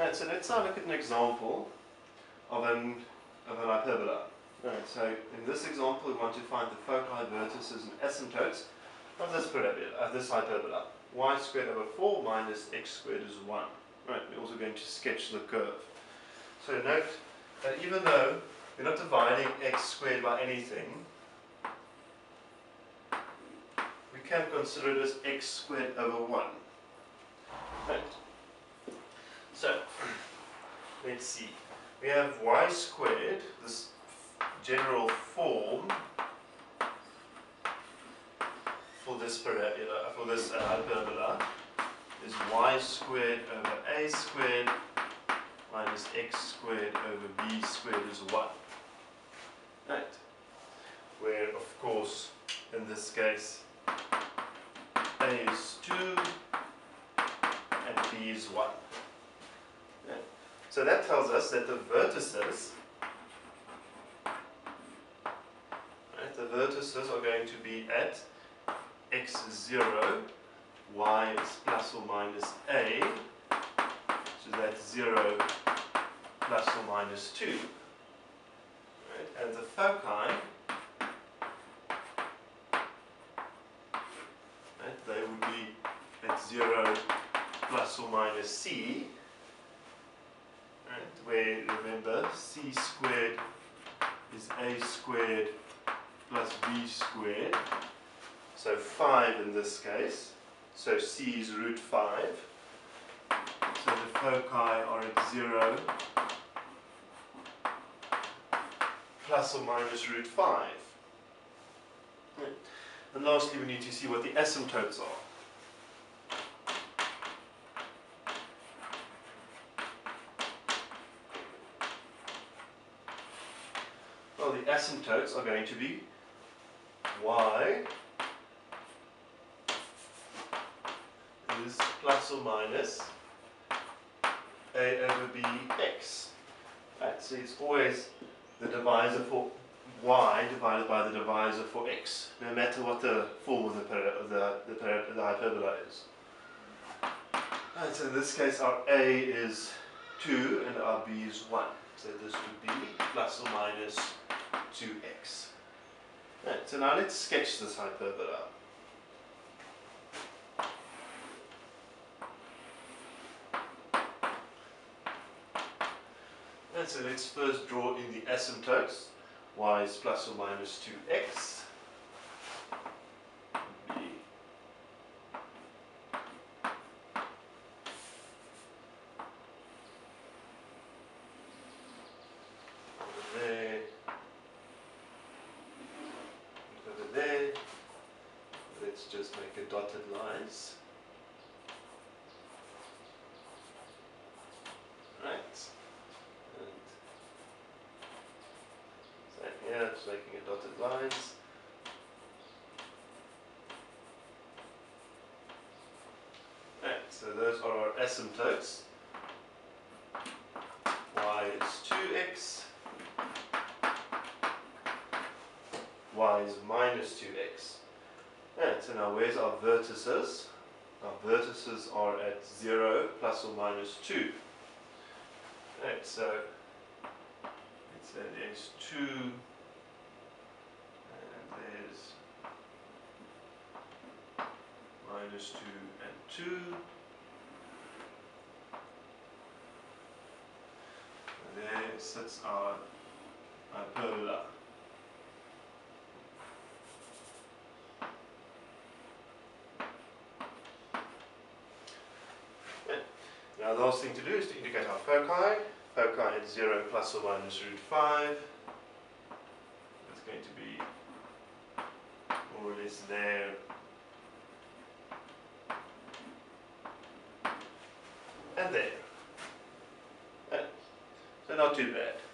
Right, so let's now look at an example of an, of an hyperbola. Right, so in this example we want to find the foci, vertices and asymptotes of this parabola, of this hyperbola. y squared over 4 minus x squared is 1. Right, we're also going to sketch the curve. So note that even though we're not dividing x squared by anything, we can consider it as x squared over 1. Right. So, let's see. We have y squared, this general form for this parabola, for this uh, hyperbola is y squared over a squared minus x squared over b squared is 1. Right. Where, of course, in this case, a is 2 and b is 1. So that tells us that the vertices right, the vertices are going to be at x is 0, y is plus or minus a, so that's 0 plus or minus 2. Right? And the foci, right, they would be at 0 plus or minus c, where remember c squared is a squared plus b squared, so 5 in this case, so c is root 5, so the foci are at 0 plus or minus root 5. And lastly, we need to see what the asymptotes are. Well, the asymptotes are going to be y is plus or minus a over b x. Right, so it's always the divisor for y divided by the divisor for x, no matter what the form of the, of the, the, the hyperbola is. Right, so in this case our a is 2 and our b is 1. So this would be plus or minus 2x. Right, so now let's sketch this hyperbola. And so let's first draw in the asymptotes. y is plus or minus 2x. B. Over there. Over there. Let's just make a dotted lines. Right. And same here, just making a dotted lines. So those are our asymptotes. y is 2x. y is minus 2x. Right, so now where's our vertices? Our vertices are at 0 plus or minus 2. Right, so let's say there's 2 and there's minus 2 and 2. And there sits our hyperbola. Now the last thing to do is to indicate our foci. Foci at 0 plus or minus root 5. It's going to be more or less there. And there. So not too bad.